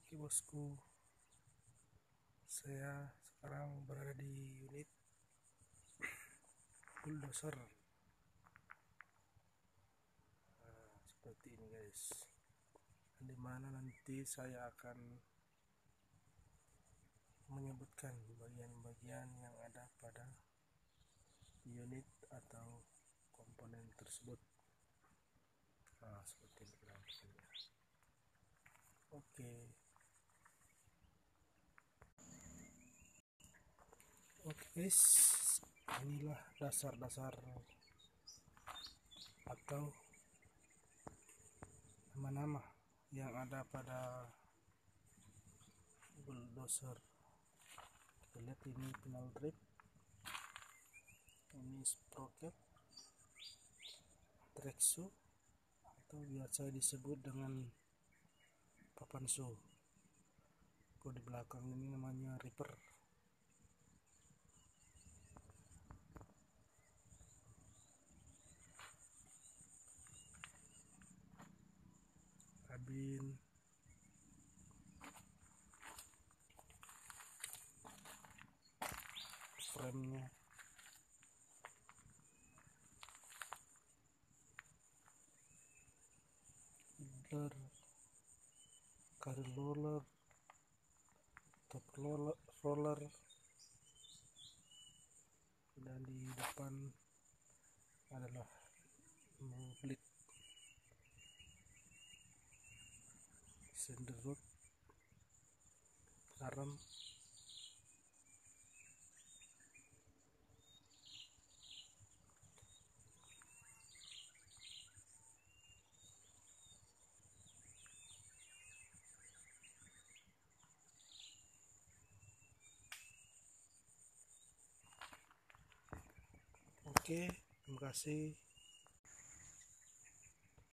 Oke bosku. Saya sekarang berada di unit bulldozer. Nah, Seperti ini guys. Di mana nanti saya akan Menyebutkan bagian-bagian yang ada pada Unit atau komponen tersebut Nah seperti ini Oke Oke guys, inilah dasar-dasar atau nama-nama yang ada pada bulldozer. Kita lihat ini penal drip, ini sprocket, treksu atau biasa disebut dengan papan su. Kalau di belakang ini namanya ripper. Kabin framenya. Roller karir roller top roller, roller dan di depan adalah mobil senderut garam Oke, terima kasih.